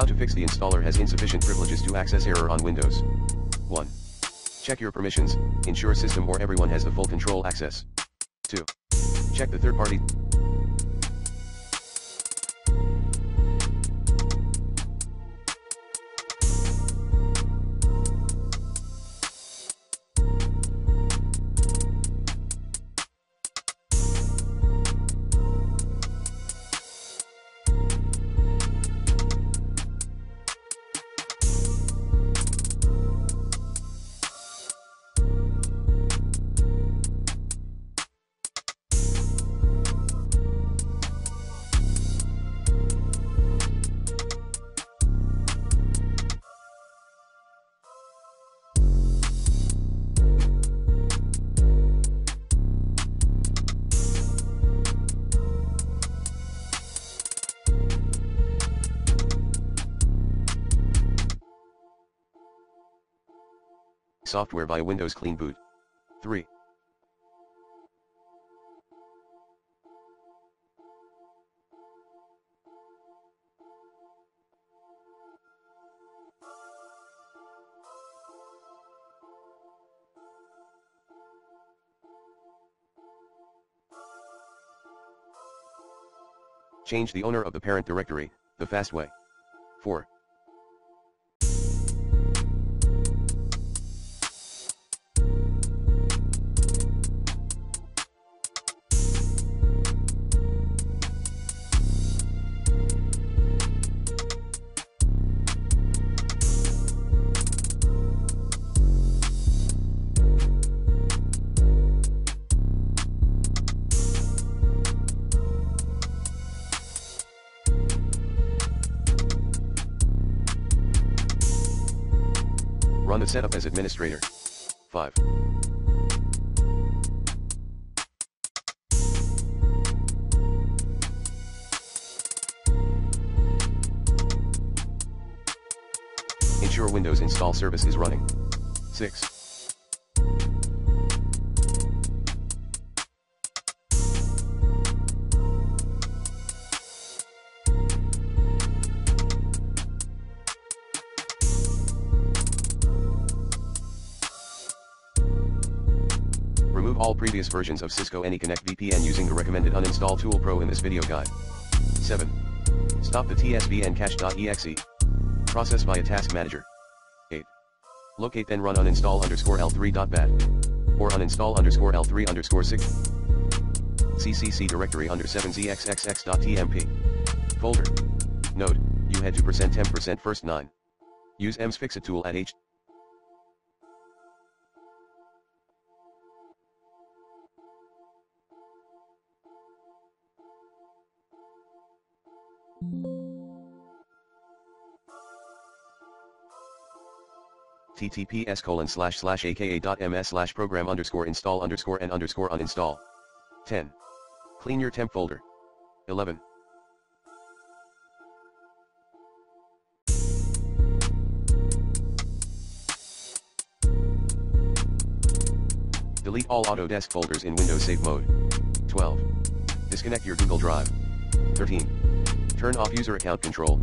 How to fix the installer has insufficient privileges to access error on Windows. 1. Check your permissions, ensure system or everyone has the full control access. 2. Check the third Software via Windows Clean Boot. 3. Change the owner of the parent directory, the fast way. 4. Run the setup as administrator. 5. Ensure Windows install service is running. 6. All previous versions of Cisco AnyConnect VPN using the recommended uninstall tool pro in this video guide. 7. Stop the tsvn cache.exe. Process via task manager. 8. Locate then run uninstall underscore l3.bat. Or uninstall underscore l3 underscore 6. ccc directory under 7zxxx.tmp. Folder. Note, you had to percent temp percent first 9. Use MS fixit tool at h. ttps colon slash slash aka.ms slash program underscore install underscore and underscore uninstall. 10. Clean your temp folder. 11. Delete all Autodesk folders in Windows Safe Mode. 12. Disconnect your Google Drive. 13. Turn off user account control,